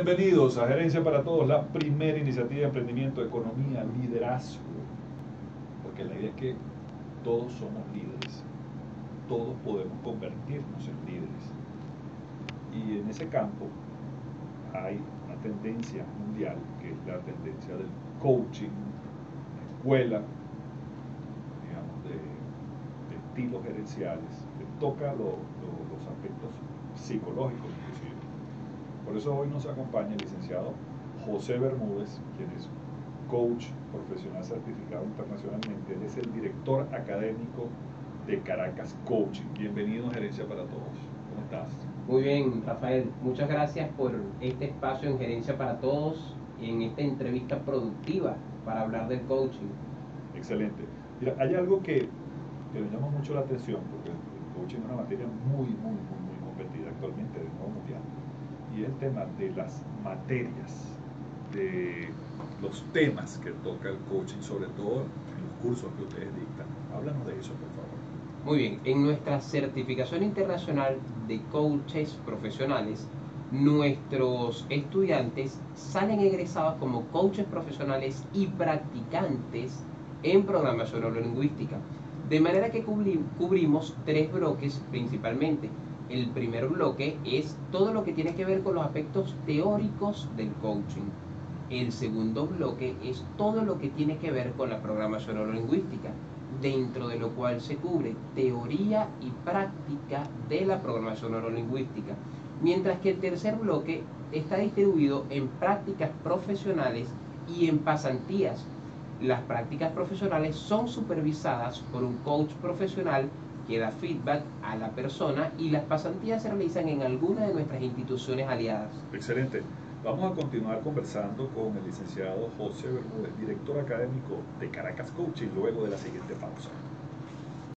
Bienvenidos a Gerencia para Todos, la primera iniciativa de emprendimiento, economía, liderazgo. Porque la idea es que todos somos líderes, todos podemos convertirnos en líderes. Y en ese campo hay una tendencia mundial, que es la tendencia del coaching, la escuela, digamos, de, estilos gerenciales, que toca lo- lo- los aspectos psicológicos inclusive. Por eso hoy nos acompaña el licenciado José Bermúdez, quien es coach profesional certificado internacionalmente. Él es el director académico de Caracas Coaching. Bienvenido a Gerencia para Todos. ¿Cómo estás? Muy bien, Rafael, muchas gracias por este espacio en Gerencia para Todos y en esta entrevista productiva para hablar del coaching. Excelente. Mira, hay algo que, que me llama mucho la atención, porque el coaching es una materia muy, muy, muy, muy competida actualmente de nuevo mundial. Y es el tema de las materias, de los temas que toca el coaching, sobre todo en los cursos que ustedes dictan. Háblanos de eso, por favor. Muy bien, en nuestra certificación internacional de coaches profesionales, nuestros estudiantes salen egresados como coaches profesionales y practicantes en programación neurolingüística. De manera que cubri- cubrimos tres bloques principalmente. El primer bloque es todo lo que tiene que ver con los aspectos teóricos del coaching. El segundo bloque es todo lo que tiene que ver con la programación neurolingüística, dentro de lo cual se cubre teoría y práctica de la programación neurolingüística. Mientras que el tercer bloque está distribuido en prácticas profesionales y en pasantías. Las prácticas profesionales son supervisadas por un coach profesional que da feedback a la persona y las pasantías se realizan en alguna de nuestras instituciones aliadas. Excelente. Vamos a continuar conversando con el licenciado José Bermúdez, director académico de Caracas Coaching, luego de la siguiente pausa.